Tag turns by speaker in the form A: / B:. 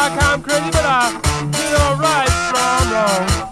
A: I come crazy, but I get right from wrong.